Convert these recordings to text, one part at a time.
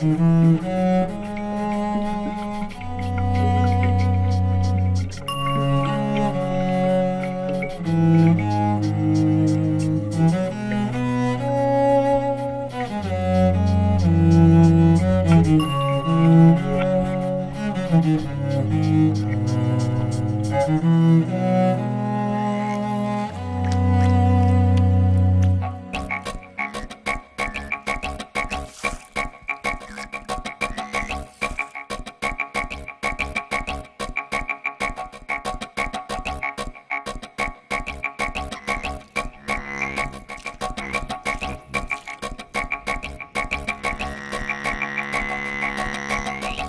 Mm-hmm.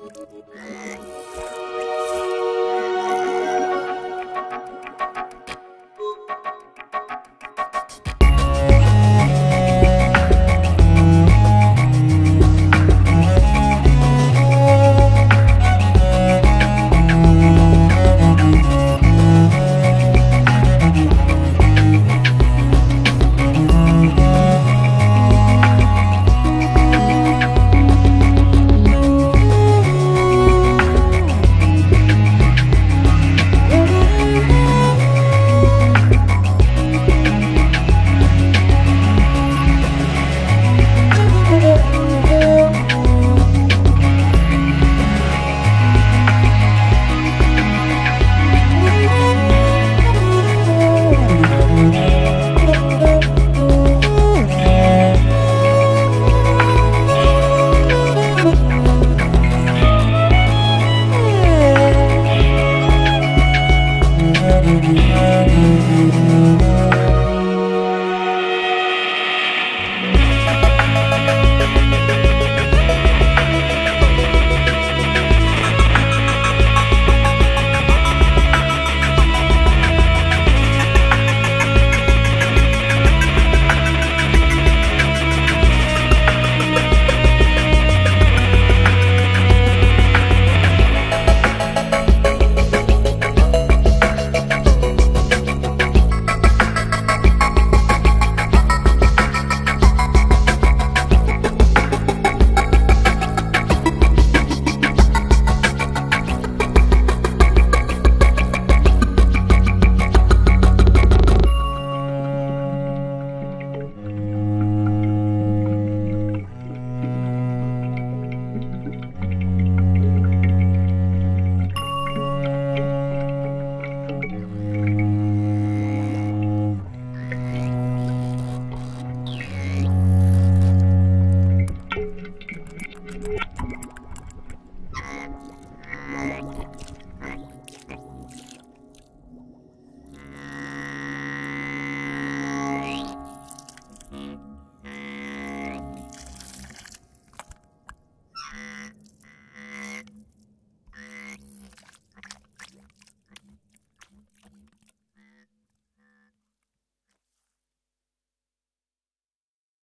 嗯。